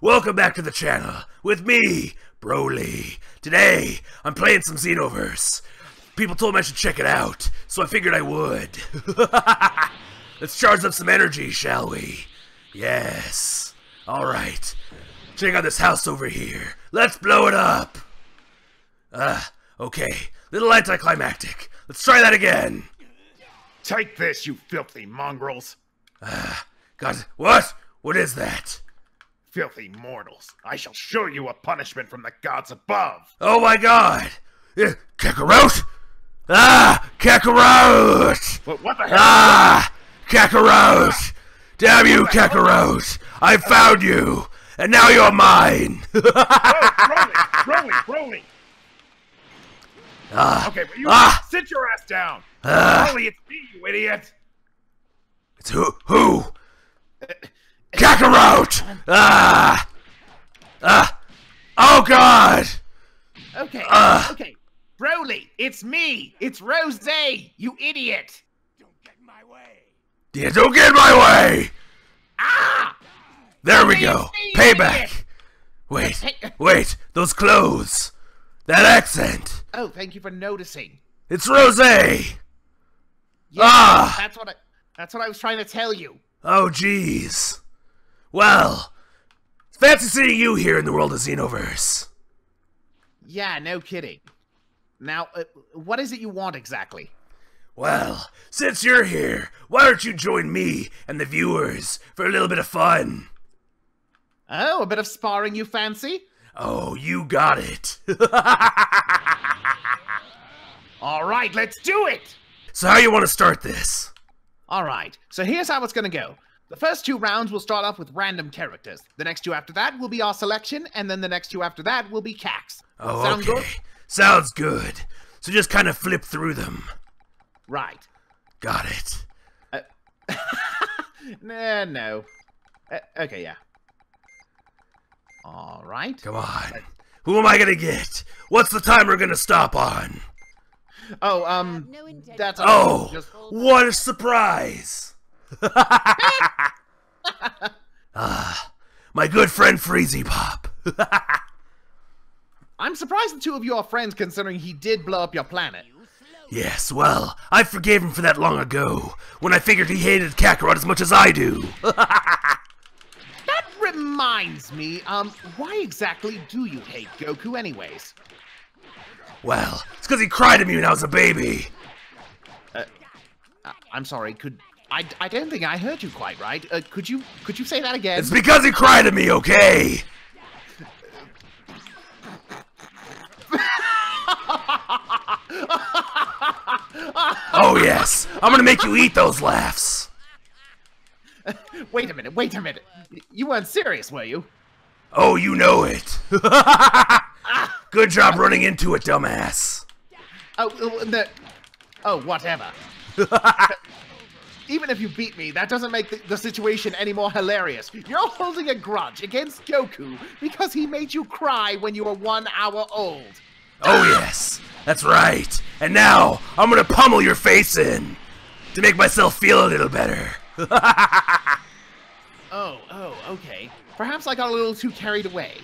Welcome back to the channel, with me, Broly. Today, I'm playing some Xenoverse. People told me I should check it out, so I figured I would. Let's charge up some energy, shall we? Yes. Alright. Check out this house over here. Let's blow it up! Ah, okay. Little anticlimactic. Let's try that again. Take this, you filthy mongrels! Ah, god, what? What is that? Filthy mortals! I shall show you a punishment from the gods above! Oh my god! Uh, Kakarot! Ah! Kakarot! What, what the hell? Ah! Kakarot! Damn you, Kakarot! I found you! And now you're mine! Oh, Broly! Broly! Broly! ah! Okay, but you Ah! sit your ass down! Ah! Broly, it's me, you idiot! It's who? Who? Kakarot! Ah! Ah! Oh god! Okay, Ah. okay. Broly, it's me! It's Rose! You idiot! Don't get in my way. Yeah, don't get in my way! Ah! There we go. please, Payback. Wait, wait, those clothes. That accent. Oh, thank you for noticing. It's Rose. Yeah, Ah. that's what I that's what I was trying to tell you. Oh, jeez. Well, fancy seeing you here in the world of Xenoverse. Yeah, no kidding. Now, uh, what is it you want exactly? Well, since you're here, why don't you join me and the viewers for a little bit of fun? Oh, a bit of sparring you fancy? Oh, you got it. All right, let's do it. so, how you want to start this? All right, so here's how it's gonna go. The first two rounds will start off with random characters. The next two after that will be our selection, and then the next two after that will be Cax. Oh, Sound okay. good? Sounds good. So just kind of flip through them. Right. Got it. Nah, no. Uh, okay, yeah. All right. Come on. Who am I gonna get? What's the timer gonna stop on? Oh, um, No that's Oh, just what a surprise! Ah, my good friend Freezy Pop. I'm surprised the two of you are friends considering he did blow up your planet. yes, well, I forgave him for that long ago, when I figured he hated Kakarot as much as I do. That reminds me, um, why exactly do you hate Goku anyways? well, it's because he cried at me when I was a baby. Uh, I'm sorry, could I I don't think I heard you quite right. Uh, could you could you say that again? It's because he cried at me, okay? oh yes, I'm gonna make you eat those laughs. Wait a minute, wait a minute. You weren't serious, were you? Oh, you know it. Good job running into it, dumbass. Oh, uh, the, oh, whatever. Even if you beat me, that doesn't make the, the situation any more hilarious. You're holding a grudge against Goku because he made you cry when you were one hour old. Oh yes, that's right. And now I'm gonna pummel your face in to make myself feel a little better. Oh, oh, okay. Perhaps I got a little too carried away.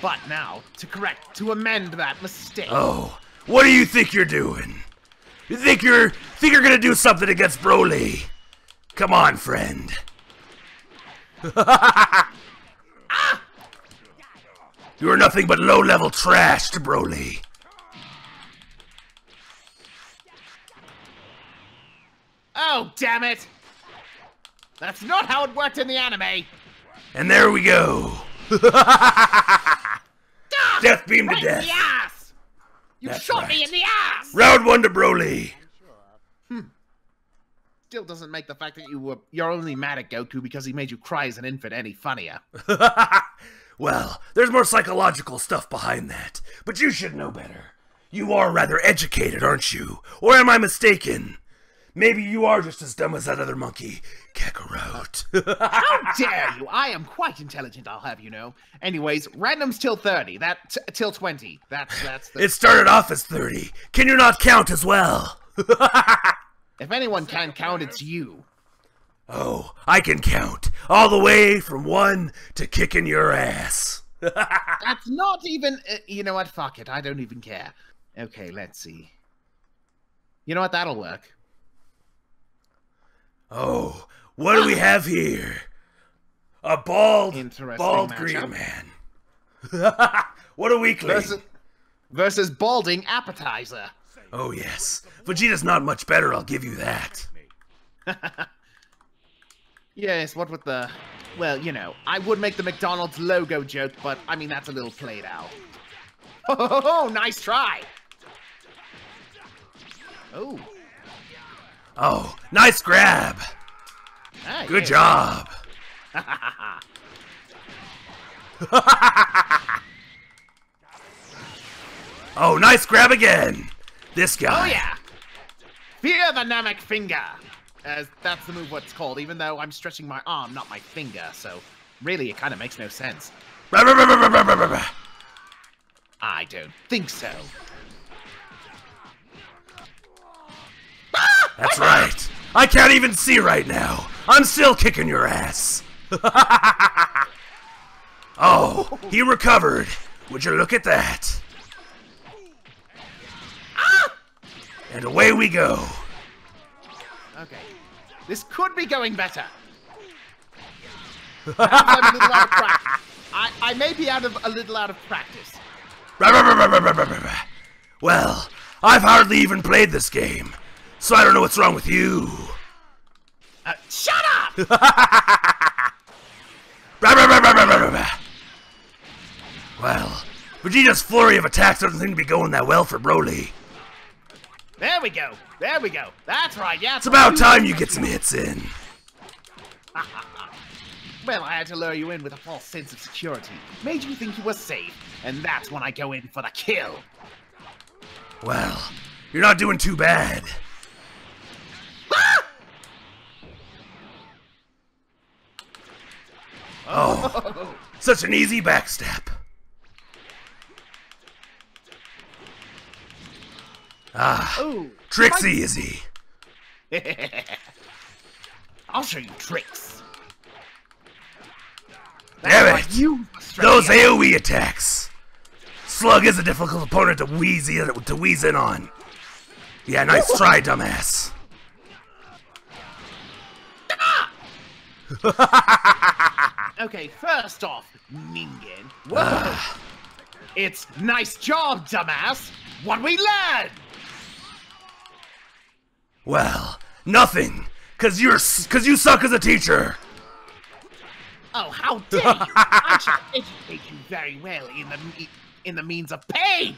But now, to correct, to amend that mistake. Oh, what do you think you're doing? You think you're think you're gonna do something against Broly? Come on, friend. You're nothing but low-level trash to Broly. Oh, damn it! That's not how it worked in the anime! And there we go. Death beam to Right in death. The ass! You That's shot me in the ass! Round one to Broly. Hmm. Still doesn't make the fact that you were you're only mad at Goku because he made you cry as an infant any funnier. well, there's more psychological stuff behind that, but you should know better. You are rather educated, aren't you? Or am I mistaken? Maybe you are just as dumb as that other monkey, Kakarot. How dare you! I am quite intelligent, I'll have you know. Anyways, randoms till 30. That t- till 20. That's that's the it started off as 30. Can you not count as well? If anyone can count, it's you. Oh, I can count all the way from one to kicking your ass. That's not even. Uh, you know what? Fuck it. I don't even care. Okay, let's see. You know what? That'll work. Oh, what do we ah. have here? A bald, Interesting bald matchup. green man. what a weakling. Versus, versus balding appetizer. Oh yes, Vegeta's not much better. I'll give you that. Yes, what with the. Well, you know, I would make the McDonald's logo joke, but I mean, that's a little played out. Oh, nice try. Oh, Oh, nice grab. ah, Good yes. job. oh, nice grab again. This guy. Oh yeah. Fear the Namek finger. As that's the move what's called, even though I'm stretching my arm, not my finger, so really it kind of makes no sense. I don't think so. That's right. I can't even see right now. I'm still kicking your ass. oh, he recovered. Would you look at that? And away we go. Okay. This could be going better. I, I may be out of a little out of practice. Well, I've hardly even played this game so I don't know what's wrong with you. Uh, shut up! Well, Vegeta's flurry of attacks doesn't seem to be going that well for Broly. There we go. There we go. That's right. Yeah. It's about time you get some hits in. Well, I had to lure you in with a false sense of security. Made you think you were safe, and that's when I go in for the kill. Well, you're not doing too bad. Oh, such an easy backstep. Ah, Oh, tricksy is he? I'll show you tricks. Damn That's it! You Those. AoE attacks. Slug is a difficult opponent to wheeze in, to wheeze in on. Yeah, nice try, dumbass. Okay, first off, Ningen. Whoa. It's nice job, dumbass. What we learn? Well, nothing, cause you're, cause you suck as a teacher. Oh, how dare you! I shall educate you very well in the in the means of pain.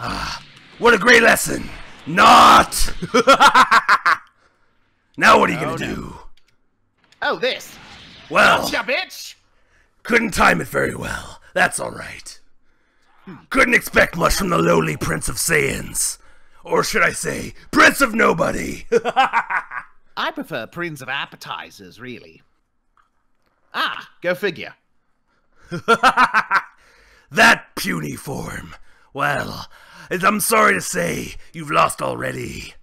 Ah, what a great lesson. Not. now what are you gonna Oh, no. do? Oh, this. Well, Gotcha, bitch. couldn't time it very well. That's all right. Couldn't expect much from the lowly Prince of Saiyans, or should I say, Prince of Nobody. I prefer Prince of Appetizers, really. Ah, go figure. that puny form. Well, I'm sorry to say, you've lost already.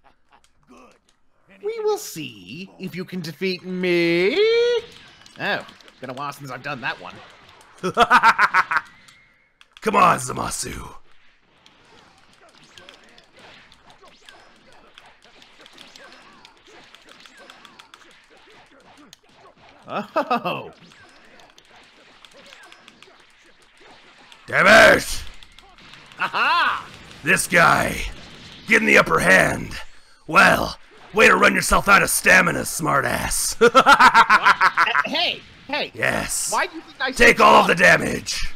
We will see if you can defeat me. Oh, been a while since I've done that one. Come on, Zamasu. Oh, Damn it! aha! This guy, getting the upper hand. Well, way to run yourself out of stamina, smartass. Hey, hey. yes. Why do you think I Take all of the damage.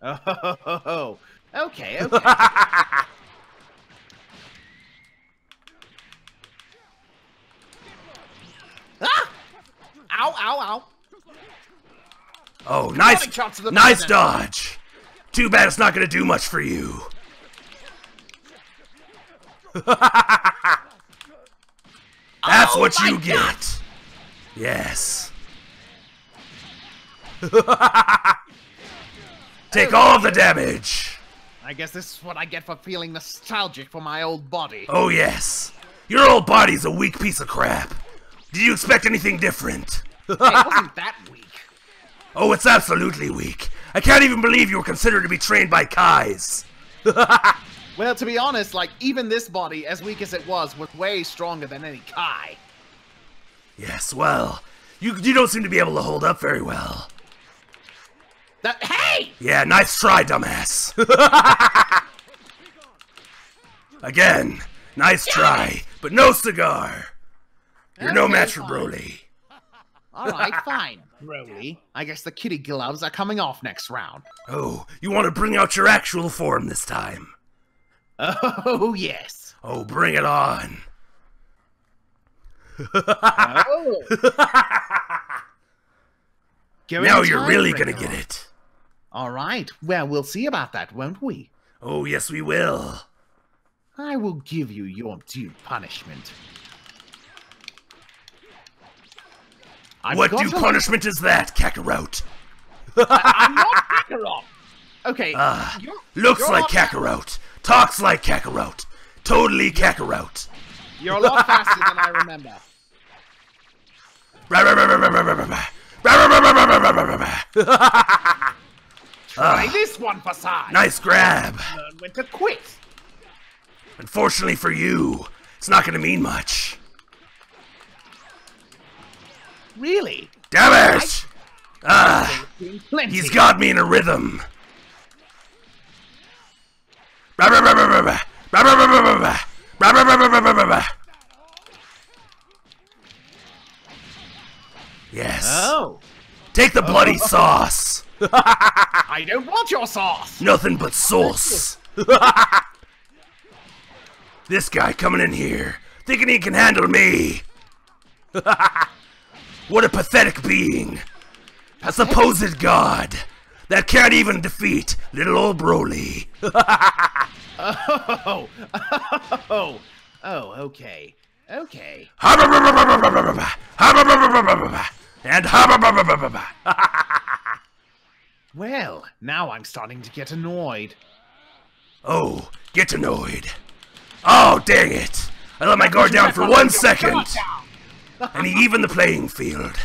Oh, okay, okay. ah! Ow, ow, ow. Oh, nice, Body shots to the nice dodge. Too bad it's not gonna do much for you. That's Oh what you God. get. Yes. Take all the damage. I guess this is what I get for feeling nostalgic for my old body. Oh yes. Your old body's a weak piece of crap. Did you expect anything different? It wasn't that weak. Oh, it's absolutely weak. I can't even believe you were considered to be trained by Kais. Well, to be honest, like even this body, as weak as it was, was way stronger than any Kai. Yes, well, you, you don't seem to be able to hold up very well. That hey! Yeah, nice try, dumbass. Again, nice try, but no cigar. You're no Okay, match for. Broly. All right, fine, Broly. I guess the kitty gloves are coming off next round. Oh, you want to bring out your actual form this time? Oh yes. Oh, bring it on. Oh. Now you're really breaker. gonna get it. All right. Well, we'll see about that, won't we? Oh, yes, we will. I will give you your due punishment. I've what due punishment is that, Kakarot? I'm not Kakarot. Okay. Ah, you're- looks you're like Kakarot. Talks like Kakarot. Totally Kakarot. You're a lot faster than I remember. Try this one for size. Nice grab. Learn when to quit. Unfortunately for you, it's not gonna mean much. Really? Damn it! Ah, he's got me in a rhythm. Yes. Oh. Take the bloody sauce. I don't want your sauce. Nothing but sauce. this guy coming in here, thinking he can handle me. what a pathetic being. A supposed god that can't even defeat little old Broly. Oh. Oh. Oh, oh, okay. Okay. and Well, now I'm starting to get annoyed. oh, get annoyed. Oh, dang it! I let my guard down for one second. and he evened the playing field.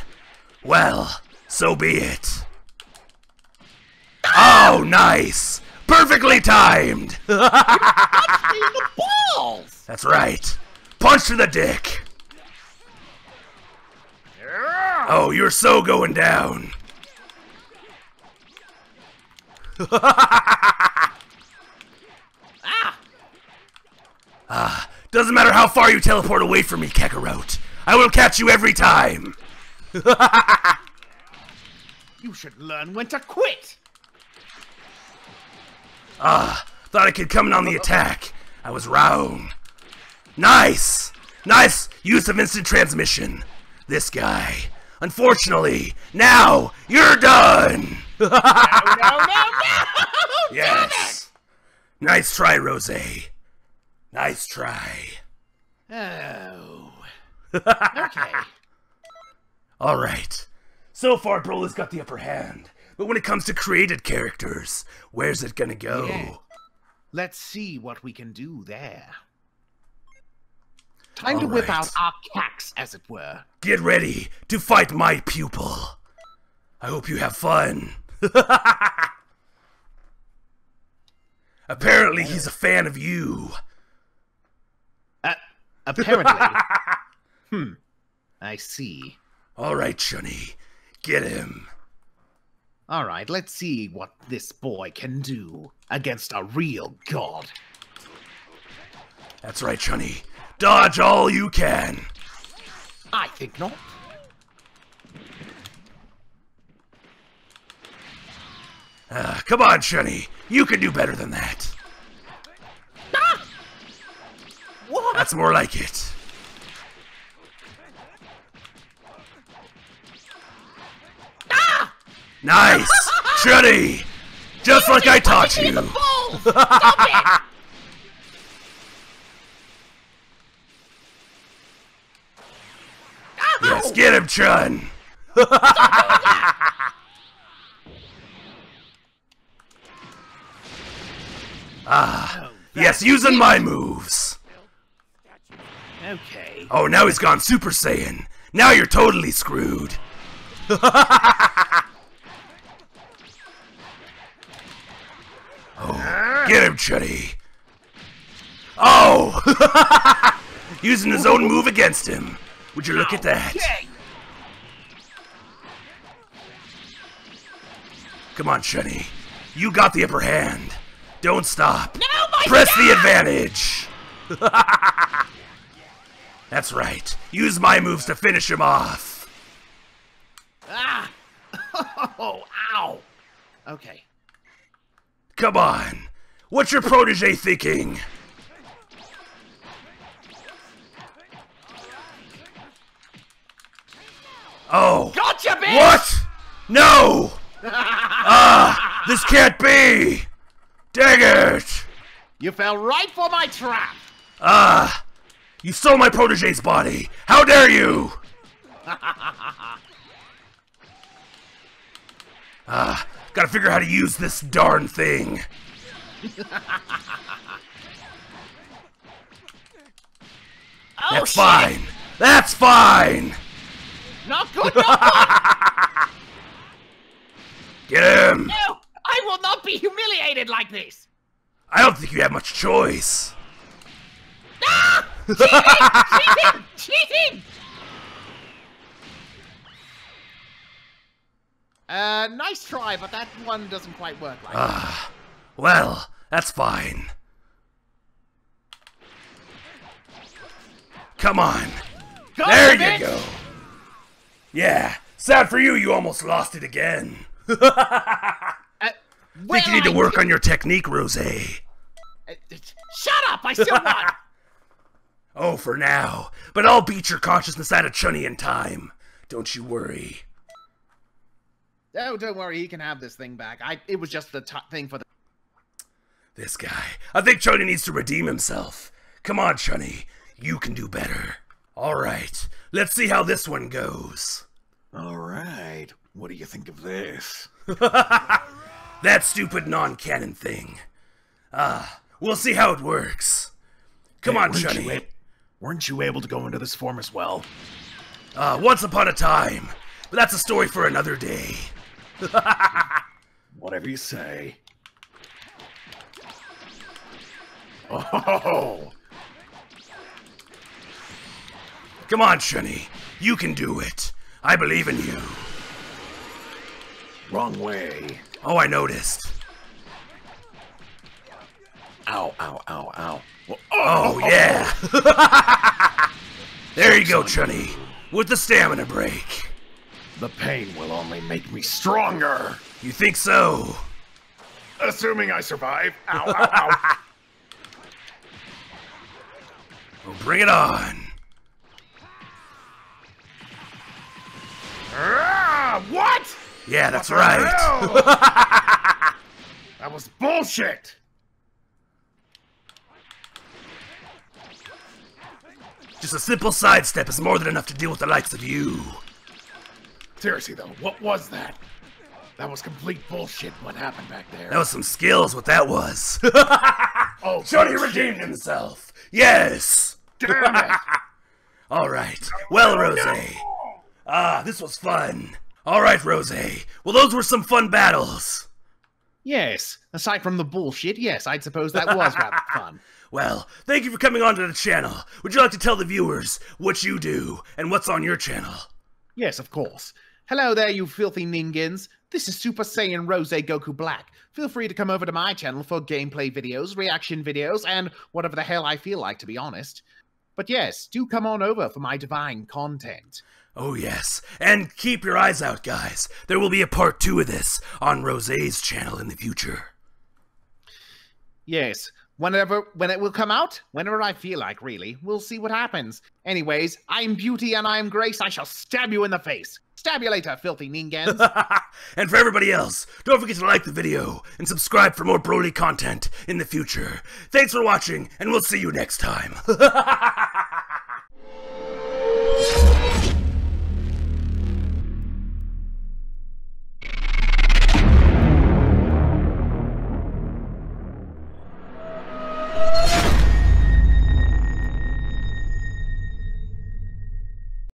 Well, so be it. Oh, nice! Perfectly timed! In the balls! That's right. Punch to the dick. Oh, you're so going down. Ah! Doesn't matter how far you teleport away from me, Kakarot. I will catch you every time. You should learn when to quit! Ah, thought I could come in on the attack. I was wrong. Nice! Nice use of instant transmission. This guy. Unfortunately, now you're done! No, no, no, no! yes! Nice try, Rose. Nice try. Oh. Okay. Alright. So far, Broly's got the upper hand. But when it comes to created characters, where's it gonna go? Yeah. Let's see what we can do there. Time to whip out our cax, as it were. Get ready to fight my pupil. I hope you have fun. Apparently, he's a fan of you. Uh, apparently. hmm. I see. All right, Chunny, get him. All right, let's see what this boy can do against a real god. That's right, Chunny. Dodge all you can. I think not. Uh, come on, Chunny. You can do better than that. What? That's more like it. Nice! Chunny! Just like I taught you! Stop it! Yes, get him, Chun! ah, yes, using my moves. Okay. Oh, now he's gone Super Saiyan. Now you're totally screwed. Chuddy. Oh! Using his own move against him. Would you look at that? Come on, Chuddy. You got the upper hand. Don't stop. No, Press the advantage. That's right. Use my moves to finish him off. Ah! Oh, ow! Okay. Come on. What's your protege thinking? Oh. Gotcha, bitch! What? No! Ah, this can't be! Dang it! You fell right for my trap! Ah, you stole my protege's body! How dare you! Ah, gotta figure out how to use this darn thing. Oh, That's shit! fine. That's fine. Not good, not good! Get him. No! I will not be humiliated like this! I don't think you have much choice. Ah! Cheating! Cheating! Cheating! Uh, nice try, but that one doesn't quite work like that. Well, that's fine. Come on. Gotcha, There you bitch! go. Yeah, sad for you, you almost lost it again. Uh, Think you need to well, I work on your technique, Rose. Uh, Shut up! I still won! Oh, for now. But I'll beat your consciousness out of Chunny in time. Don't you worry. oh, don't worry, he can have this thing back. I. It was just the thing for the. This guy. I think Chunny needs to redeem himself. Come on, Chunny. You can do better. Alright, let's see how this one goes. All right. What do you think of this? That stupid non canon thing. Ah, we'll see how it works. Come Hey, on, weren't Chunny. You weren't you able to go into this form as well? Uh, once upon a time. But that's a story for another day. Whatever you say. Oh, Come on, Chunny. You can do it. I believe in you. wrong way. Oh, I noticed. Ow, ow, ow, ow. Well, Oh, yeah. there you go, Chunny. With the stamina break. The pain will only make me stronger. You think so? Assuming I survive. Ow, ow, ow. Well, bring it on. ah, what? Yeah, that's What right. that was bullshit. Just a simple sidestep is more than enough to deal with the likes of you. Seriously though, what was that? That was complete bullshit. What happened back there? That was some skills, what that was. oh, bullshit. redeemed himself. Yes. Damn it! All right. Well, Rose. Ah, this was fun. All right, Rose. Well, those were some fun battles. Yes, aside from the bullshit, yes, I'd suppose that was rather fun. Well, thank you for coming onto the channel. Would you like to tell the viewers what you do and what's on your channel? Yes, of course. Hello there, you filthy ningens. This is Super Saiyan Rose Goku Black. Feel free to come over to my channel for gameplay videos, reaction videos, and whatever the hell I feel like, to be honest. But yes, do come on over for my divine content. Oh, yes. And keep your eyes out, guys. There will be a part two of this on Rose's channel in the future. Yes, whenever when it will come out, whenever I feel like, really. We'll see what happens. Anyways, I am Beauty and I am Grace. I shall stab you in the face. Stab you later, filthy ningens. and for everybody else, don't forget to like the video and subscribe for more Broly content in the future. Thanks for watching, and we'll see you next time.